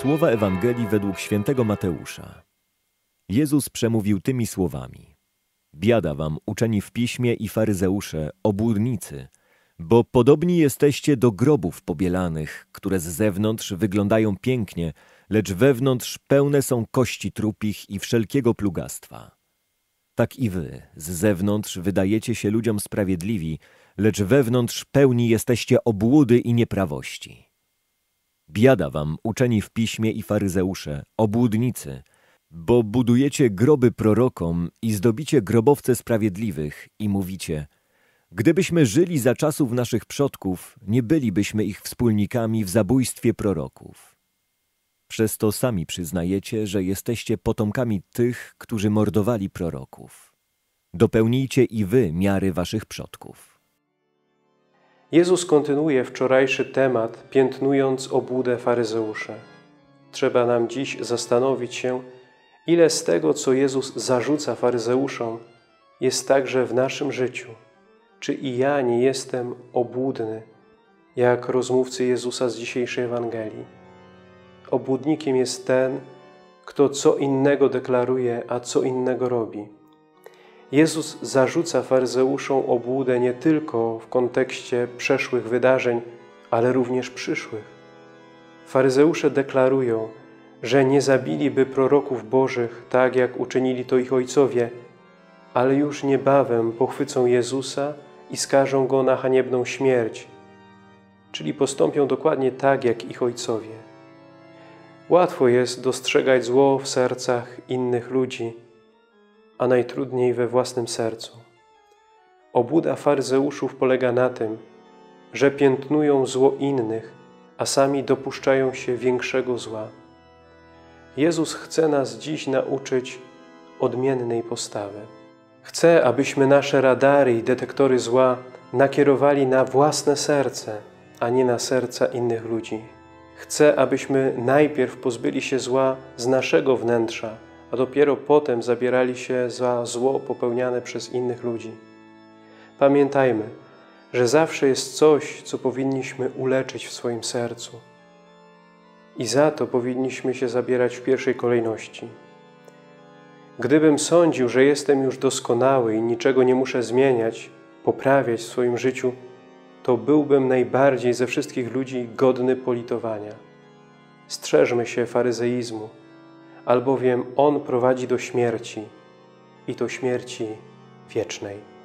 Słowa Ewangelii według świętego Mateusza. Jezus przemówił tymi słowami. Biada wam, uczeni w piśmie i faryzeusze, obłudnicy, bo podobni jesteście do grobów pobielanych, które z zewnątrz wyglądają pięknie, lecz wewnątrz pełne są kości trupich i wszelkiego plugastwa. Tak i wy, z zewnątrz wydajecie się ludziom sprawiedliwi, lecz wewnątrz pełni jesteście obłudy i nieprawości. Biada wam, uczeni w piśmie i faryzeusze, obłudnicy, bo budujecie groby prorokom i zdobicie grobowce sprawiedliwych i mówicie Gdybyśmy żyli za czasów naszych przodków, nie bylibyśmy ich wspólnikami w zabójstwie proroków. Przez to sami przyznajecie, że jesteście potomkami tych, którzy mordowali proroków. Dopełnijcie i wy miary waszych przodków. Jezus kontynuuje wczorajszy temat, piętnując obłudę faryzeusze. Trzeba nam dziś zastanowić się, ile z tego, co Jezus zarzuca faryzeuszom, jest także w naszym życiu. Czy i ja nie jestem obłudny, jak rozmówcy Jezusa z dzisiejszej Ewangelii? Obłudnikiem jest ten, kto co innego deklaruje, a co innego robi. Jezus zarzuca faryzeuszom obłudę nie tylko w kontekście przeszłych wydarzeń, ale również przyszłych. Faryzeusze deklarują, że nie zabiliby proroków bożych tak, jak uczynili to ich ojcowie, ale już niebawem pochwycą Jezusa i skażą Go na haniebną śmierć, czyli postąpią dokładnie tak, jak ich ojcowie. Łatwo jest dostrzegać zło w sercach innych ludzi, a najtrudniej we własnym sercu. Obłuda faryzeuszów polega na tym, że piętnują zło innych, a sami dopuszczają się większego zła. Jezus chce nas dziś nauczyć odmiennej postawy. Chce, abyśmy nasze radary i detektory zła nakierowali na własne serce, a nie na serca innych ludzi. Chce, abyśmy najpierw pozbyli się zła z naszego wnętrza, a dopiero potem zabierali się za zło popełniane przez innych ludzi. Pamiętajmy, że zawsze jest coś, co powinniśmy uleczyć w swoim sercu. I za to powinniśmy się zabierać w pierwszej kolejności. Gdybym sądził, że jestem już doskonały i niczego nie muszę zmieniać, poprawiać w swoim życiu, to byłbym najbardziej ze wszystkich ludzi godny politowania. Strzeżmy się faryzeizmu, albowiem on prowadzi do śmierci i to śmierci wiecznej.